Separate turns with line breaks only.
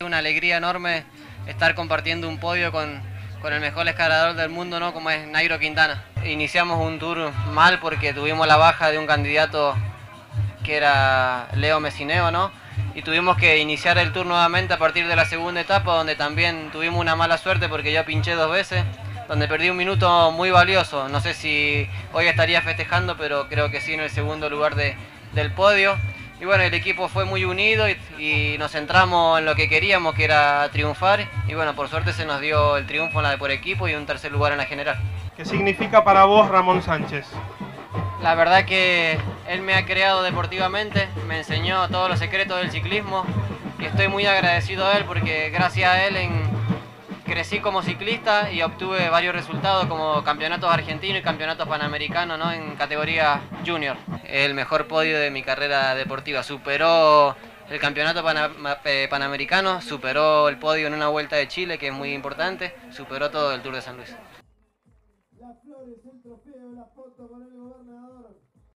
Una alegría enorme estar compartiendo un podio con, con el mejor escalador del mundo, ¿no? Como es Nairo Quintana. Iniciamos un tour mal porque tuvimos la baja de un candidato que era Leo Messineo, ¿no? Y tuvimos que iniciar el tour nuevamente a partir de la segunda etapa, donde también tuvimos una mala suerte porque yo pinché dos veces, donde perdí un minuto muy valioso. No sé si hoy estaría festejando, pero creo que sí en el segundo lugar de, del podio. Y bueno, el equipo fue muy unido y, nos centramos en lo que queríamos, que era triunfar. Y bueno, por suerte se nos dio el triunfo en la de por equipo y un tercer lugar en la general.
¿Qué significa para vos Ramón Sánchez?
La verdad que él me ha creado deportivamente, me enseñó todos los secretos del ciclismo y estoy muy agradecido a él porque gracias a él crecí como ciclista y obtuve varios resultados como campeonatos argentinos y campeonatos panamericanos ¿no? en categoría junior. El mejor podio de mi carrera deportiva. Superó el campeonato eh, panamericano, superó el podio en una vuelta de Chile que es muy importante, superó todo el Tour de San Luis.